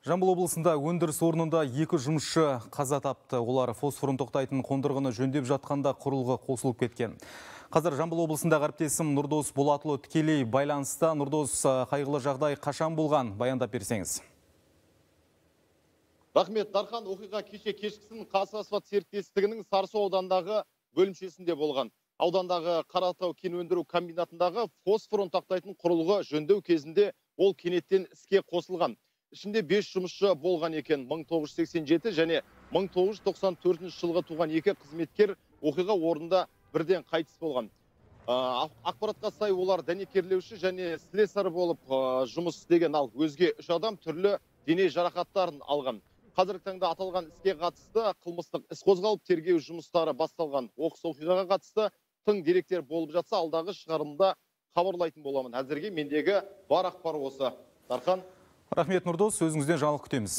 Жамбыл облысында өндіріс орнында екі жұмысшы қаза тапты. Олар фосфорын тоқтайтын қондырғыны жөндеп жатқанда құрылғы қосылып кеткен. Қазір Жамбыл облысында әріптесім Нұрдос Болатұлы тікелей байланыста. Нұрдос қайғылы жағдай қашан болған баяндап берсеңіз. Рахмет, Дархан оқиға кеше кешкісін Қазасфат серіктестігінің Сарысу аудандағы бөлімшесінде болған. Аудандағы Қаратау кен өндіру комбинатындағы фосфорын тақтайтын құрылғы жөндеу кезінде ол кенеттен іске қосылған ішінде 5 жұмысшы болған екен. 1987 және 1994 жылғы туған екі қызметкер оқиға орнында бірден қайтыс болған. Ақпаратқа сай олар дәнекерлеуші және слесарь болып жұмыс істеген. Ал өзге үш адам түрлі дене жарақаттарын алған. Қазіргі таңда аталған іске қатысты қылмыстық іс қозғалып тергеу жұмыстары басталған. Оқыс оқиғаға қатысты тың деректер болып жатса алдағы шығарылымда хабарлайтын боламын. Әзірге мендегі бар ақпар осы. Дархан. Рахмет Нұрдос, өзіңізден жаңалық күтеміз.